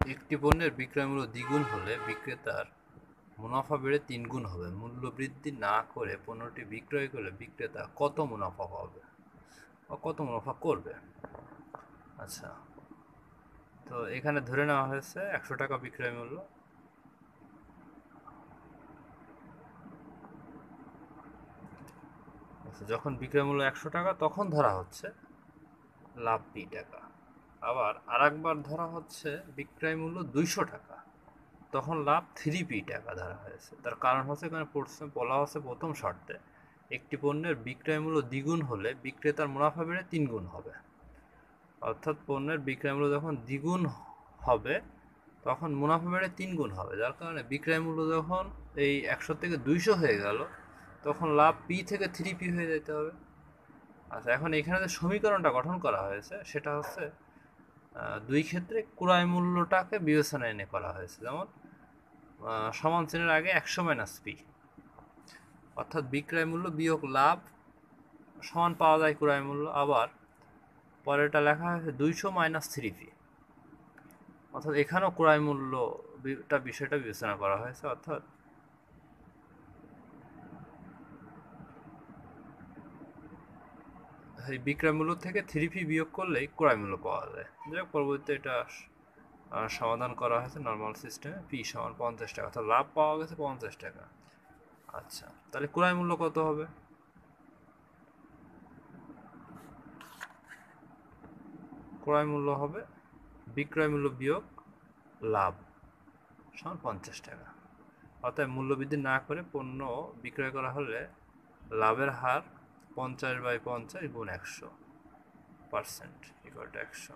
একটি পণ্যের বিক্রয় মূল্য দ্বিগুণ হলে বিক্রেতার মুনাফা বেড়ে তিন গুণ হবে। মূল্য বৃদ্ধি না করে পণ্যটি বিক্রয় করলে বিক্রেতা কত মুনাফা পাবে বা কত মুনাফা করবে? আচ্ছা তো এখানে ধরে নেওয়া হয়েছে একশো টাকা বিক্রয় মূল্য। আচ্ছা যখন বিক্রয় মূল্য একশো টাকা, তখন ধরা হচ্ছে লাভ পি টাকা। আবার আরেকবার ধরা হচ্ছে বিক্রয় মূল্য দুইশো টাকা। তখন লাভ থ্রি পি টাকা ধরা হয়েছে। তার কারণ হচ্ছে এখানে পড়ছে বলা হচ্ছে প্রথম শর্তে, একটি পণ্যের বিক্রয় মূল্য দ্বিগুণ হলে বিক্রেতার মুনাফা বেড়ে তিন গুণ হবে। অর্থাৎ পণ্যের বিক্রয় মূল্য যখন দ্বিগুণ হবে, তখন মুনাফা বেড়ে তিন গুণ হবে। যার কারণে বিক্রয় মূল্য যখন এই একশো থেকে দুইশো হয়ে গেল, তখন লাভ পি থেকে থ্রি পি হয়ে যেতে হবে। আচ্ছা এখন এখানে যে সমীকরণটা গঠন করা হয়েছে, সেটা হচ্ছে দুই ক্ষেত্রে ক্রয় মূল্যটাকে বিবেচনায় এনে করা হয়েছে। যেমন সমান চিহ্নের আগে একশো মাইনাস পি অর্থাৎ বিক্রয় মূল্য বিয়োগ লাভ, সমান পাওয়া যায় ক্রয় মূল্য। আবার পরেরটা লেখা হয়েছে দুইশো মাইনাস থ্রি পি অর্থাৎ এখানেও ক্রয় মূল্যটা বিষয়টা বিবেচনা করা হয়েছে। অর্থাৎ বিক্রয় মূল্য থেকে থ্রি পি বিয়োগ করলেই ক্রয় মূল্য পাওয়া যায়। যাই পরবর্তীতে এটা সমাধান করা হয়েছে নর্মাল সিস্টেমে পি সমান পঞ্চাশ টাকা, অর্থাৎ লাভ পাওয়া গেছে পঞ্চাশ টাকা। আচ্ছা তাহলে ক্রয় মূল্য কত হবে? ক্রয় মূল্য হবে, বিক্রয় মূল্য বিয়োগ লাভ সমান পঞ্চাশ টাকা। অর্থাৎ মূল্য বৃদ্ধি না করে পণ্য বিক্রয় করা হলে লাভের হার পঞ্চাশ বাই পঞ্চাশ গুণ একশো পার্সেন্ট ইকট একশো।